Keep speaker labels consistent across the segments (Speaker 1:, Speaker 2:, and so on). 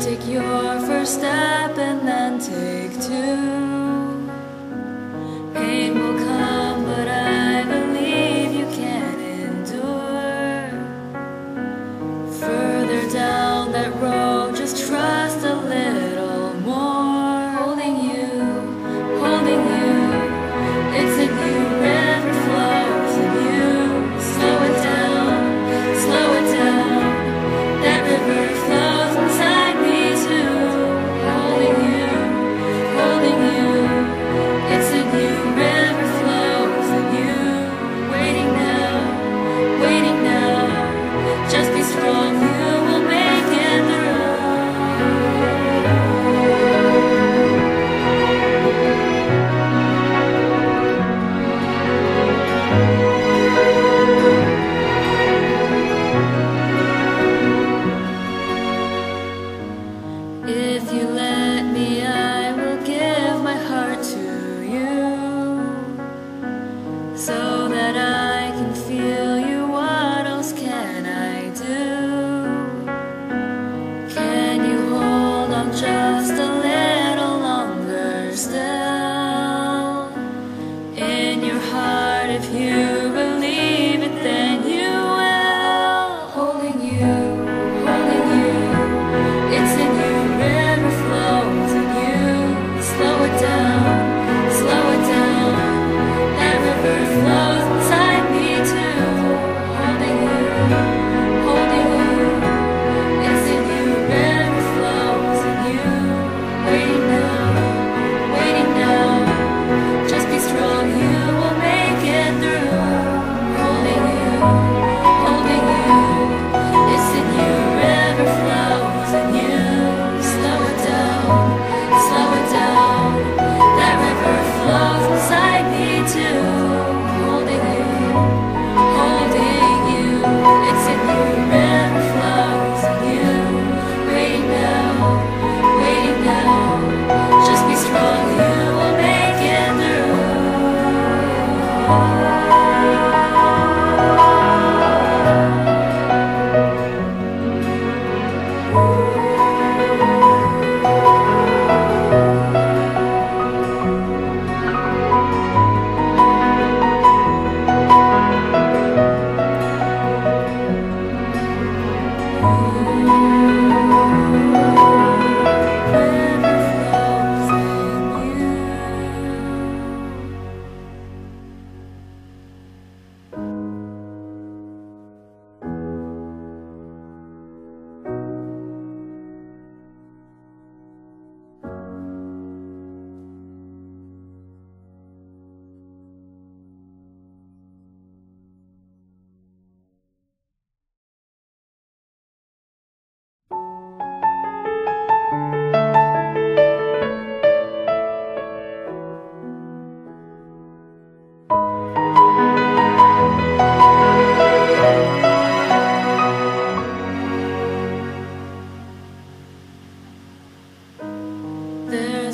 Speaker 1: take your first step.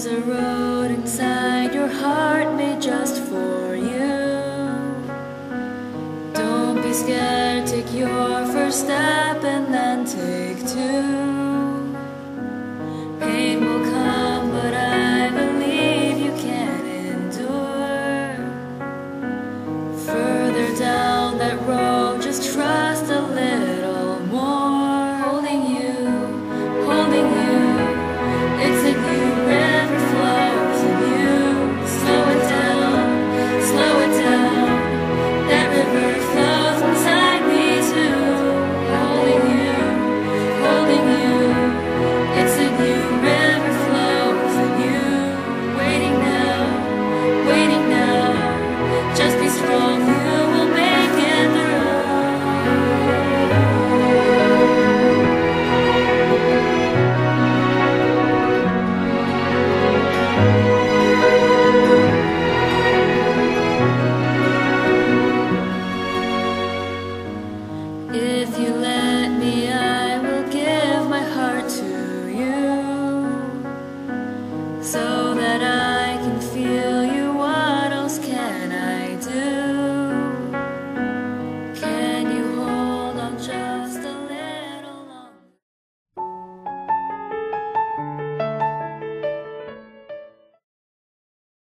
Speaker 1: There's a road inside your heart made just for you. Don't be scared, take your first step and then take two. Pain will come.